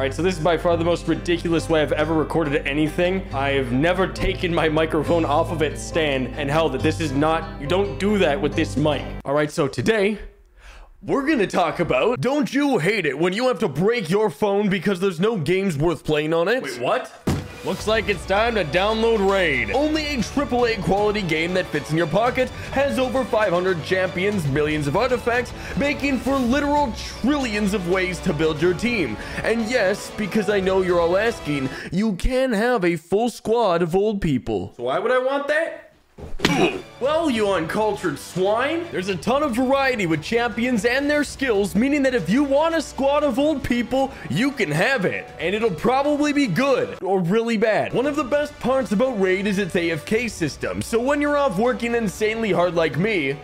All right, so this is by far the most ridiculous way I've ever recorded anything. I've never taken my microphone off of its stand and held it. This is not, you don't do that with this mic. All right, so today, we're gonna talk about Don't you hate it when you have to break your phone because there's no games worth playing on it? Wait, what? Looks like it's time to download Raid. Only a AAA quality game that fits in your pocket, has over 500 champions, millions of artifacts, making for literal trillions of ways to build your team. And yes, because I know you're all asking, you can have a full squad of old people. So why would I want that? Well, you uncultured swine, there's a ton of variety with champions and their skills, meaning that if you want a squad of old people, you can have it. And it'll probably be good or really bad. One of the best parts about Raid is its AFK system, so when you're off working insanely hard like me,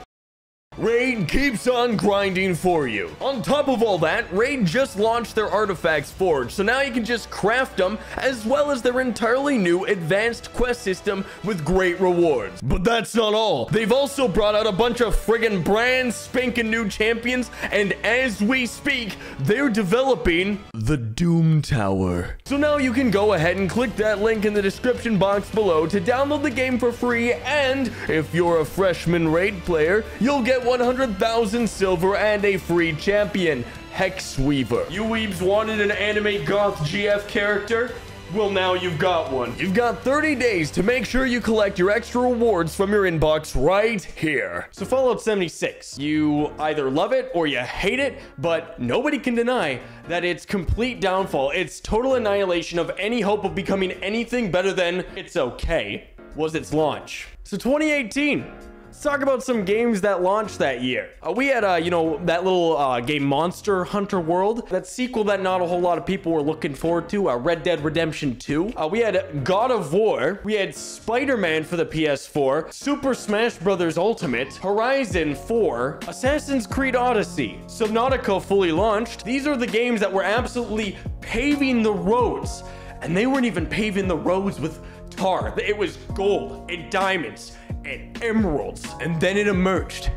Raid keeps on grinding for you. On top of all that, Raid just launched their Artifacts Forge, so now you can just craft them, as well as their entirely new advanced quest system with great rewards. But that's not all. They've also brought out a bunch of friggin' brand spanking new champions, and as we speak, they're developing the Doom Tower. So now you can go ahead and click that link in the description box below to download the game for free, and if you're a freshman Raid player, you'll get 100,000 silver and a free champion, Hex Weaver. You weebs wanted an anime goth GF character? Well, now you've got one. You've got 30 days to make sure you collect your extra rewards from your inbox right here. So Fallout 76, you either love it or you hate it, but nobody can deny that it's complete downfall. It's total annihilation of any hope of becoming anything better than it's okay was its launch. So 2018, Let's talk about some games that launched that year. Uh, we had, uh, you know, that little uh, game Monster Hunter World, that sequel that not a whole lot of people were looking forward to, uh, Red Dead Redemption 2. Uh, we had God of War. We had Spider-Man for the PS4, Super Smash Bros. Ultimate, Horizon 4, Assassin's Creed Odyssey, Subnautica fully launched. These are the games that were absolutely paving the roads. And they weren't even paving the roads with tar. It was gold and diamonds and emeralds. And then it emerged.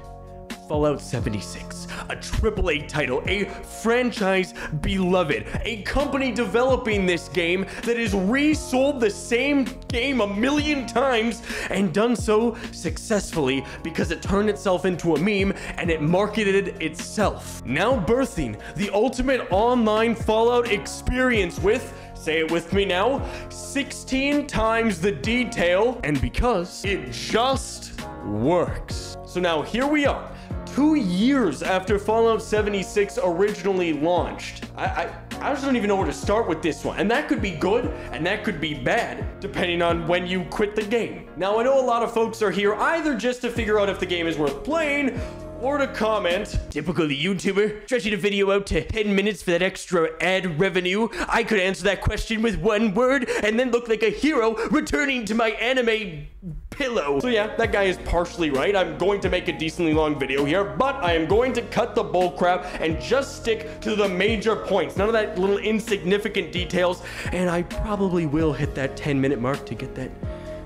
Fallout 76, a AAA title, a franchise beloved, a company developing this game that has resold the same game a million times and done so successfully because it turned itself into a meme and it marketed itself. Now birthing the ultimate online Fallout experience with Say it with me now. 16 times the detail, and because it just works. So now here we are, two years after Fallout 76 originally launched. I, I, I just don't even know where to start with this one. And that could be good, and that could be bad, depending on when you quit the game. Now, I know a lot of folks are here either just to figure out if the game is worth playing, or to comment. Typical YouTuber, stretching a video out to 10 minutes for that extra ad revenue. I could answer that question with one word and then look like a hero returning to my anime pillow. So yeah, that guy is partially right. I'm going to make a decently long video here, but I am going to cut the bullcrap and just stick to the major points. None of that little insignificant details. And I probably will hit that 10 minute mark to get that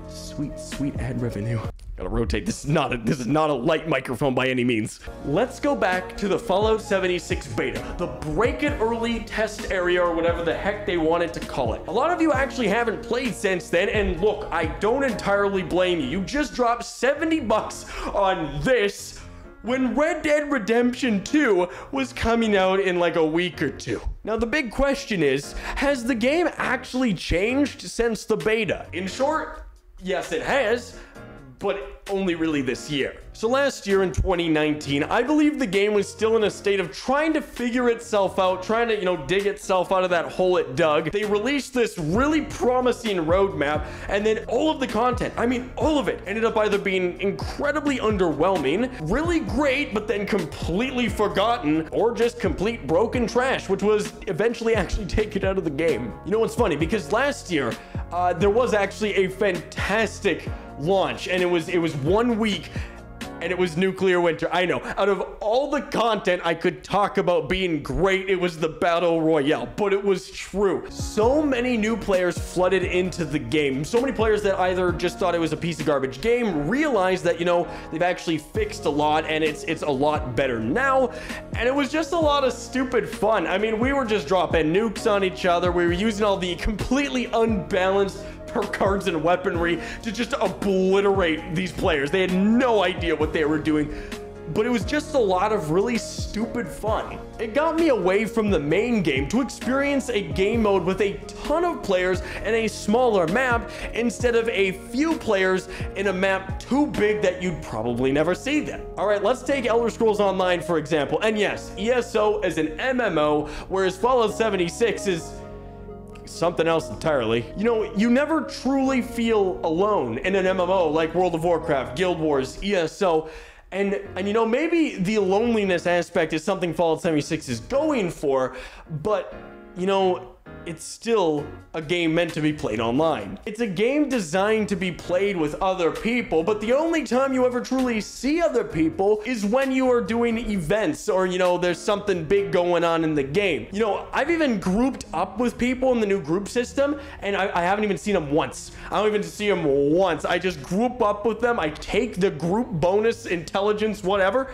sweet, sweet ad revenue. Gotta rotate. This is not a this is not a light microphone by any means. Let's go back to the Fallout 76 beta, the break it early test area or whatever the heck they wanted to call it. A lot of you actually haven't played since then, and look, I don't entirely blame you. You just dropped 70 bucks on this when Red Dead Redemption 2 was coming out in like a week or two. Now, the big question is, has the game actually changed since the beta? In short, yes, it has but only really this year. So last year in 2019, I believe the game was still in a state of trying to figure itself out, trying to, you know, dig itself out of that hole it dug. They released this really promising roadmap, and then all of the content, I mean, all of it, ended up either being incredibly underwhelming, really great, but then completely forgotten, or just complete broken trash, which was eventually actually taken out of the game. You know what's funny? Because last year, uh, there was actually a fantastic launch, and it was it was one week and it was nuclear winter. I know. Out of all the content I could talk about being great, it was the battle royale, but it was true. So many new players flooded into the game. So many players that either just thought it was a piece of garbage game, realized that, you know, they've actually fixed a lot and it's it's a lot better now. And it was just a lot of stupid fun. I mean, we were just dropping nukes on each other. We were using all the completely unbalanced cards and weaponry to just obliterate these players. They had no idea what they were doing but it was just a lot of really stupid fun. It got me away from the main game to experience a game mode with a ton of players and a smaller map instead of a few players in a map too big that you'd probably never see them. All right, let's take Elder Scrolls Online for example. And yes, ESO is an MMO, whereas Fallout 76 is something else entirely. You know, you never truly feel alone in an MMO like World of Warcraft, Guild Wars, ESO. And, and you know, maybe the loneliness aspect is something Fallout 76 is going for, but, you know, it's still a game meant to be played online. It's a game designed to be played with other people, but the only time you ever truly see other people is when you are doing events or, you know, there's something big going on in the game. You know, I've even grouped up with people in the new group system, and I, I haven't even seen them once. I don't even see them once. I just group up with them. I take the group bonus, intelligence, whatever,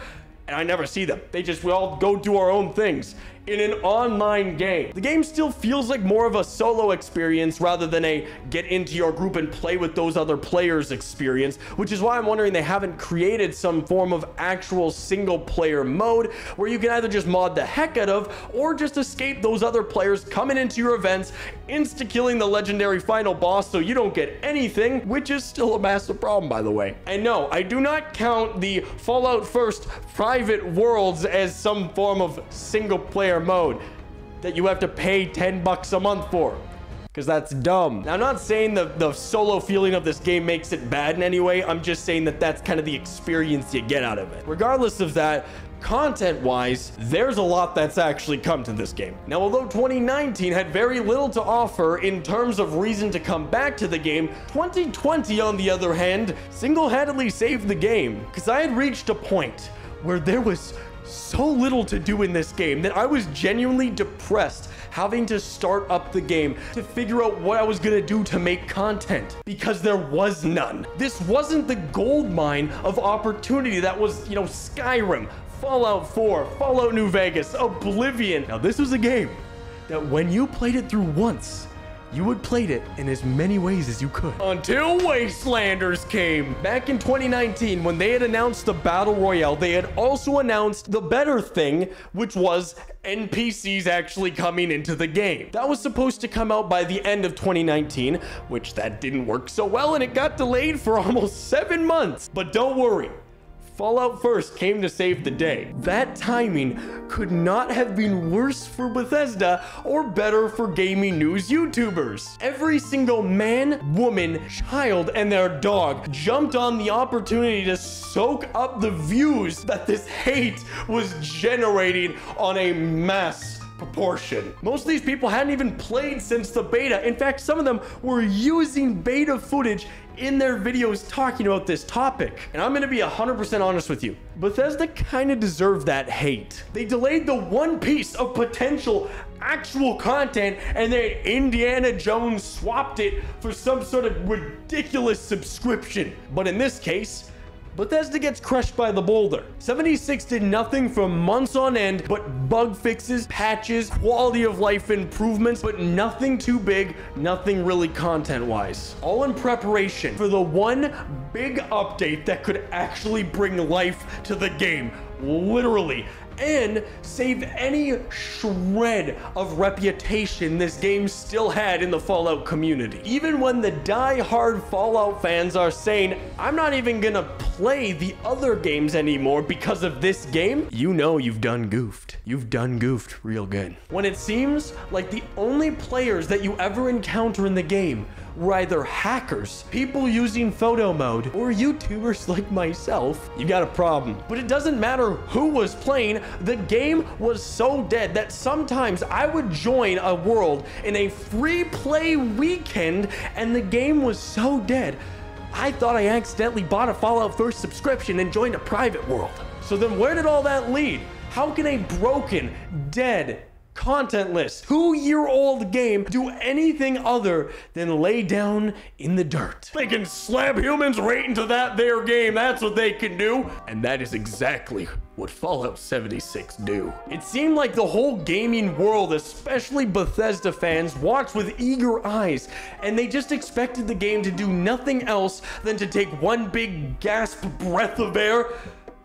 and I never see them. They just, we all go do our own things in an online game. The game still feels like more of a solo experience rather than a get into your group and play with those other players experience, which is why I'm wondering they haven't created some form of actual single player mode where you can either just mod the heck out of or just escape those other players coming into your events, insta killing the legendary final boss so you don't get anything, which is still a massive problem by the way. And no, I do not count the Fallout First private worlds as some form of single player player mode that you have to pay 10 bucks a month for because that's dumb. Now, I'm not saying the, the solo feeling of this game makes it bad in any way. I'm just saying that that's kind of the experience you get out of it. Regardless of that, content-wise, there's a lot that's actually come to this game. Now, although 2019 had very little to offer in terms of reason to come back to the game, 2020, on the other hand, single-handedly saved the game because I had reached a point where there was so little to do in this game that I was genuinely depressed having to start up the game to figure out what I was gonna do to make content because there was none. This wasn't the gold mine of opportunity that was, you know, Skyrim, Fallout 4, Fallout New Vegas, Oblivion. Now, this was a game that when you played it through once, you would played it in as many ways as you could. Until Wastelanders came. Back in 2019, when they had announced the Battle Royale, they had also announced the better thing, which was NPCs actually coming into the game. That was supposed to come out by the end of 2019, which that didn't work so well and it got delayed for almost seven months. But don't worry, Fallout First came to save the day. That timing could not have been worse for Bethesda or better for gaming news YouTubers. Every single man, woman, child, and their dog jumped on the opportunity to soak up the views that this hate was generating on a mass proportion. Most of these people hadn't even played since the beta. In fact, some of them were using beta footage in their videos talking about this topic. And I'm gonna be 100% honest with you. Bethesda kind of deserved that hate. They delayed the one piece of potential actual content and then Indiana Jones swapped it for some sort of ridiculous subscription. But in this case, Bethesda gets crushed by the boulder. 76 did nothing for months on end but bug fixes, patches, quality of life improvements, but nothing too big, nothing really content-wise. All in preparation for the one big update that could actually bring life to the game. Literally, and save any shred of reputation this game still had in the Fallout community. Even when the die-hard Fallout fans are saying, I'm not even gonna play the other games anymore because of this game, you know you've done goofed. You've done goofed real good. When it seems like the only players that you ever encounter in the game were either hackers, people using photo mode, or YouTubers like myself, you got a problem. But it doesn't matter who was playing, the game was so dead that sometimes I would join a world in a free play weekend and the game was so dead I thought I accidentally bought a Fallout First subscription and joined a private world. So then where did all that lead? How can a broken, dead, contentless, two year old game do anything other than lay down in the dirt. They can slam humans right into that their game. That's what they can do. And that is exactly what Fallout 76 do. It seemed like the whole gaming world, especially Bethesda fans, watched with eager eyes, and they just expected the game to do nothing else than to take one big gasp breath of air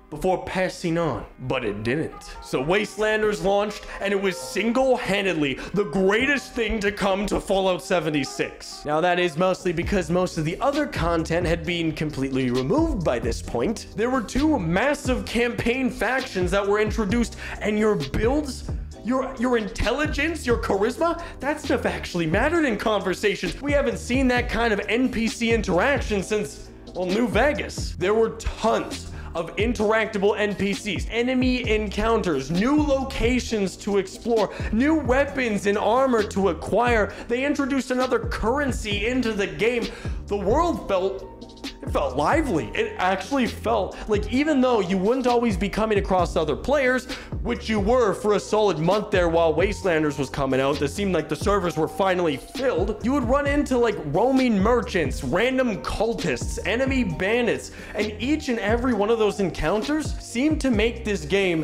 before passing on, but it didn't. So Wastelanders launched, and it was single-handedly the greatest thing to come to Fallout 76. Now that is mostly because most of the other content had been completely removed by this point. There were two massive campaign factions that were introduced, and your builds your your intelligence, your charisma, that stuff actually mattered in conversations. We haven't seen that kind of NPC interaction since well, New Vegas. There were tons of interactable NPCs, enemy encounters, new locations to explore, new weapons and armor to acquire. They introduced another currency into the game. The world felt it felt lively. It actually felt like even though you wouldn't always be coming across other players, which you were for a solid month there while Wastelanders was coming out, that seemed like the servers were finally filled, you would run into like roaming merchants, random cultists, enemy bandits, and each and every one of those encounters seemed to make this game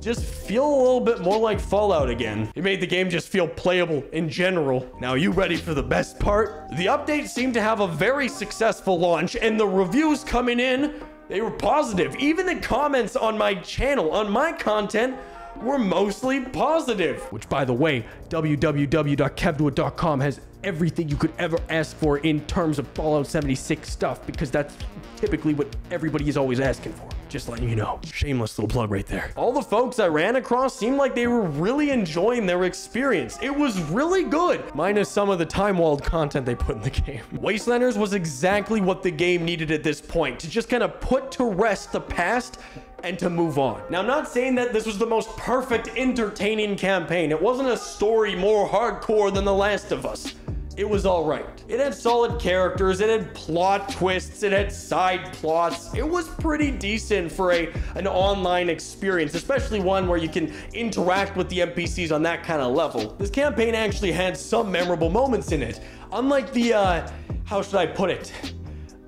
just feel a little bit more like Fallout again. It made the game just feel playable in general. Now, you ready for the best part? The update seemed to have a very successful launch, and the reviews coming in, they were positive. Even the comments on my channel, on my content, were mostly positive. Which, by the way, www.kevduit.com has everything you could ever ask for in terms of Fallout 76 stuff, because that's typically what everybody is always asking for. Just letting you know. Shameless little plug right there. All the folks I ran across seemed like they were really enjoying their experience. It was really good, minus some of the time-walled content they put in the game. Wastelanders was exactly what the game needed at this point, to just kind of put to rest the past and to move on. Now, I'm not saying that this was the most perfect, entertaining campaign. It wasn't a story more hardcore than The Last of Us it was all right. It had solid characters, it had plot twists, it had side plots. It was pretty decent for a an online experience, especially one where you can interact with the NPCs on that kind of level. This campaign actually had some memorable moments in it. Unlike the, uh, how should I put it?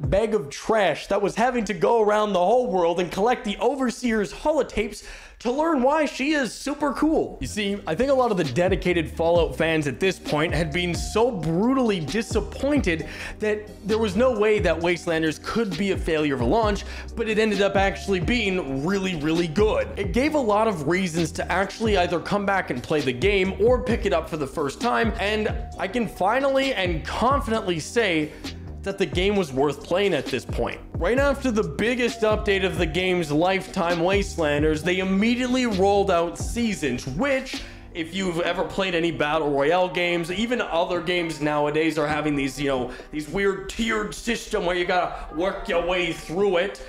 Bag of trash that was having to go around the whole world and collect the Overseer's holotapes to learn why she is super cool. You see, I think a lot of the dedicated Fallout fans at this point had been so brutally disappointed that there was no way that Wastelanders could be a failure of a launch, but it ended up actually being really, really good. It gave a lot of reasons to actually either come back and play the game or pick it up for the first time, and I can finally and confidently say that the game was worth playing at this point. Right after the biggest update of the game's lifetime Wastelanders, they immediately rolled out Seasons, which if you've ever played any battle royale games even other games nowadays are having these you know these weird tiered system where you gotta work your way through it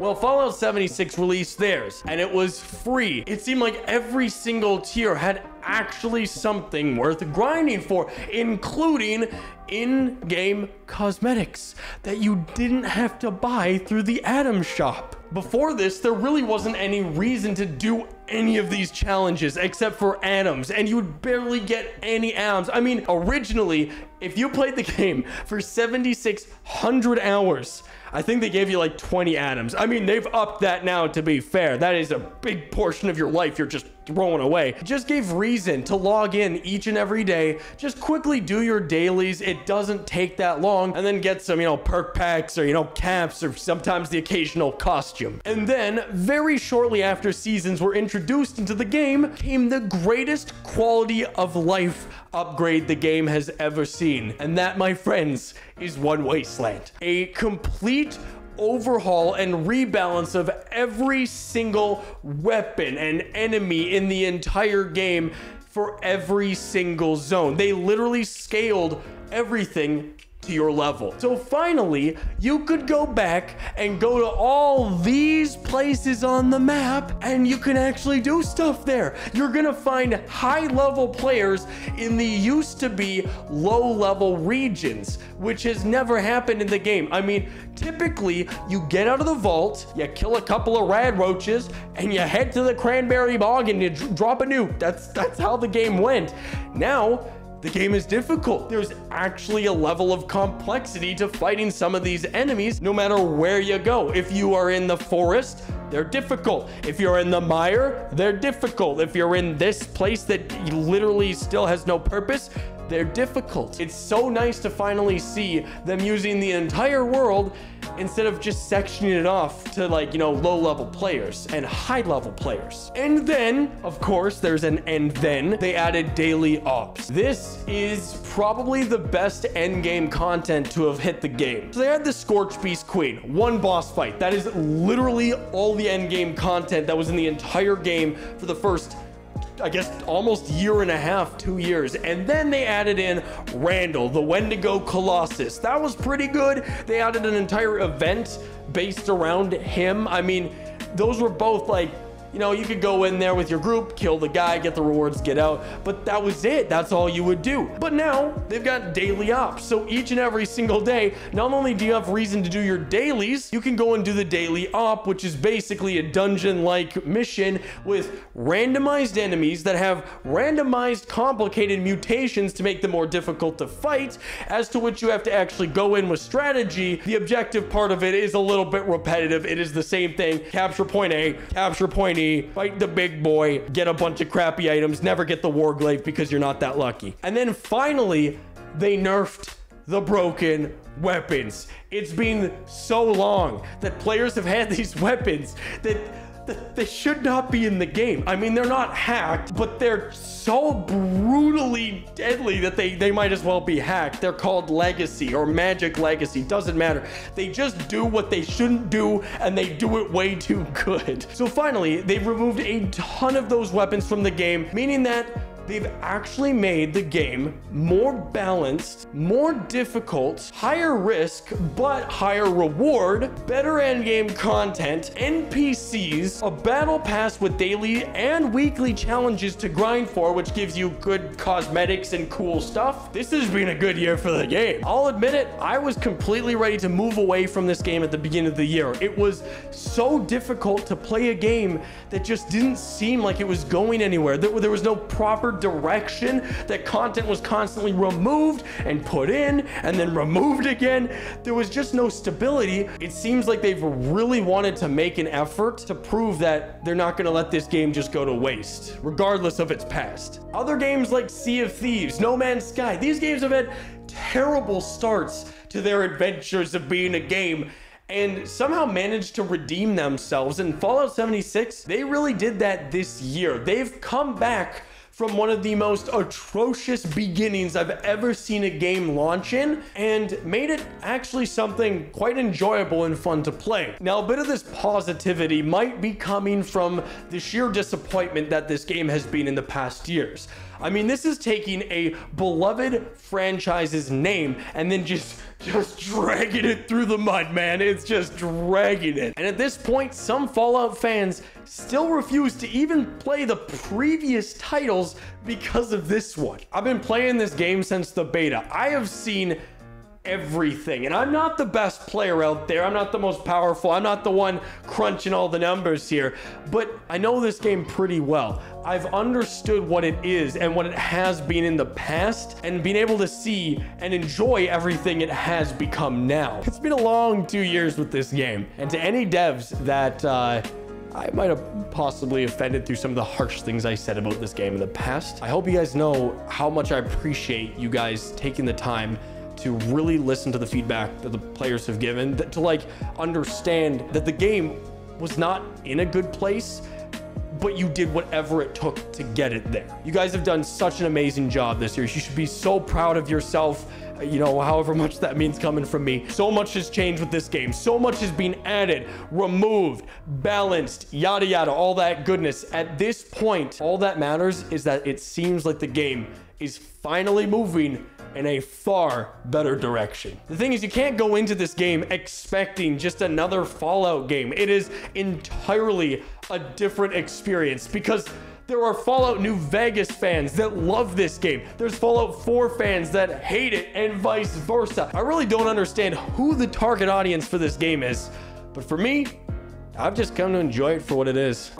well, Fallout 76 released theirs, and it was free. It seemed like every single tier had actually something worth grinding for, including in-game cosmetics that you didn't have to buy through the Atom Shop. Before this, there really wasn't any reason to do any of these challenges except for atoms, and you would barely get any atoms. I mean, originally, if you played the game for 7,600 hours, I think they gave you like 20 atoms. I mean, they've upped that now to be fair. That is a big portion of your life you're just throwing away. Just gave reason to log in each and every day. Just quickly do your dailies. It doesn't take that long. And then get some, you know, perk packs or, you know, caps or sometimes the occasional costume. And then very shortly after seasons were introduced into the game came the greatest quality of life upgrade the game has ever seen. And that, my friends, is One Wasteland. A complete overhaul and rebalance of every single weapon and enemy in the entire game for every single zone. They literally scaled everything to your level. So finally, you could go back and go to all these places on the map and you can actually do stuff there. You're gonna find high level players in the used to be low level regions, which has never happened in the game. I mean, typically you get out of the vault, you kill a couple of rad roaches, and you head to the cranberry bog and you drop a nuke. That's that's how the game went. Now the game is difficult. There's actually a level of complexity to fighting some of these enemies, no matter where you go. If you are in the forest, they're difficult. If you're in the mire, they're difficult. If you're in this place that literally still has no purpose, they're difficult. It's so nice to finally see them using the entire world instead of just sectioning it off to like, you know, low level players and high level players. And then, of course, there's an and then they added daily ops. This is probably the best end game content to have hit the game. So they had the Scorch Beast Queen, one boss fight. That is literally all the end game content that was in the entire game for the first I guess almost year and a half, two years. And then they added in Randall, the Wendigo Colossus. That was pretty good. They added an entire event based around him. I mean, those were both like you know, you could go in there with your group, kill the guy, get the rewards, get out. But that was it. That's all you would do. But now they've got daily ops. So each and every single day, not only do you have reason to do your dailies, you can go and do the daily op, which is basically a dungeon-like mission with randomized enemies that have randomized complicated mutations to make them more difficult to fight, as to which you have to actually go in with strategy. The objective part of it is a little bit repetitive. It is the same thing. Capture point A, capture point fight the big boy, get a bunch of crappy items, never get the Warglaive because you're not that lucky. And then finally, they nerfed the broken weapons. It's been so long that players have had these weapons that they should not be in the game. I mean, they're not hacked, but they're so brutally deadly that they, they might as well be hacked. They're called Legacy or Magic Legacy. Doesn't matter. They just do what they shouldn't do, and they do it way too good. So finally, they've removed a ton of those weapons from the game, meaning that they've actually made the game more balanced, more difficult, higher risk, but higher reward, better endgame content, NPCs, a battle pass with daily and weekly challenges to grind for, which gives you good cosmetics and cool stuff. This has been a good year for the game. I'll admit it, I was completely ready to move away from this game at the beginning of the year. It was so difficult to play a game that just didn't seem like it was going anywhere. There, there was no proper direction, that content was constantly removed and put in and then removed again. There was just no stability. It seems like they've really wanted to make an effort to prove that they're not going to let this game just go to waste, regardless of its past. Other games like Sea of Thieves, No Man's Sky, these games have had terrible starts to their adventures of being a game and somehow managed to redeem themselves. And Fallout 76, they really did that this year. They've come back from one of the most atrocious beginnings I've ever seen a game launch in and made it actually something quite enjoyable and fun to play. Now, a bit of this positivity might be coming from the sheer disappointment that this game has been in the past years. I mean, this is taking a beloved franchise's name and then just just dragging it through the mud, man. It's just dragging it. And at this point, some Fallout fans still refuse to even play the previous titles because of this one. I've been playing this game since the beta. I have seen everything. And I'm not the best player out there. I'm not the most powerful. I'm not the one crunching all the numbers here. But I know this game pretty well. I've understood what it is and what it has been in the past and being able to see and enjoy everything it has become now. It's been a long two years with this game. And to any devs that uh, I might have possibly offended through some of the harsh things I said about this game in the past. I hope you guys know how much I appreciate you guys taking the time to really listen to the feedback that the players have given, that, to like understand that the game was not in a good place, but you did whatever it took to get it there. You guys have done such an amazing job this year. You should be so proud of yourself you know, however much that means coming from me. So much has changed with this game. So much has been added, removed, balanced, yada yada, all that goodness. At this point, all that matters is that it seems like the game is finally moving in a far better direction. The thing is, you can't go into this game expecting just another Fallout game. It is entirely a different experience because there are Fallout New Vegas fans that love this game. There's Fallout 4 fans that hate it and vice versa. I really don't understand who the target audience for this game is. But for me, I've just come to enjoy it for what it is.